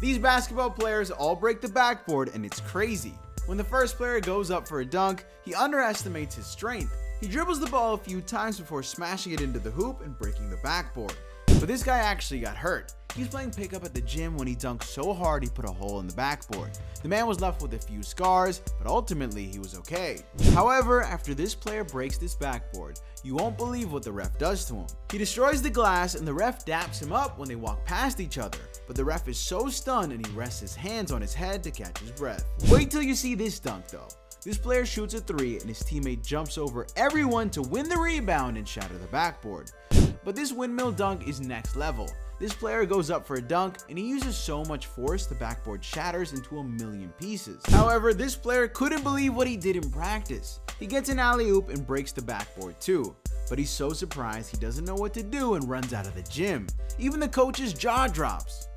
These basketball players all break the backboard and it's crazy. When the first player goes up for a dunk, he underestimates his strength. He dribbles the ball a few times before smashing it into the hoop and breaking the backboard. But this guy actually got hurt. He was playing pickup at the gym when he dunked so hard he put a hole in the backboard. The man was left with a few scars, but ultimately he was okay. However, after this player breaks this backboard, you won't believe what the ref does to him. He destroys the glass and the ref daps him up when they walk past each other, but the ref is so stunned and he rests his hands on his head to catch his breath. Wait till you see this dunk though. This player shoots a 3 and his teammate jumps over everyone to win the rebound and shatter the backboard. But this windmill dunk is next level. This player goes up for a dunk and he uses so much force the backboard shatters into a million pieces. However, this player couldn't believe what he did in practice. He gets an alley-oop and breaks the backboard too. But he's so surprised he doesn't know what to do and runs out of the gym. Even the coach's jaw drops.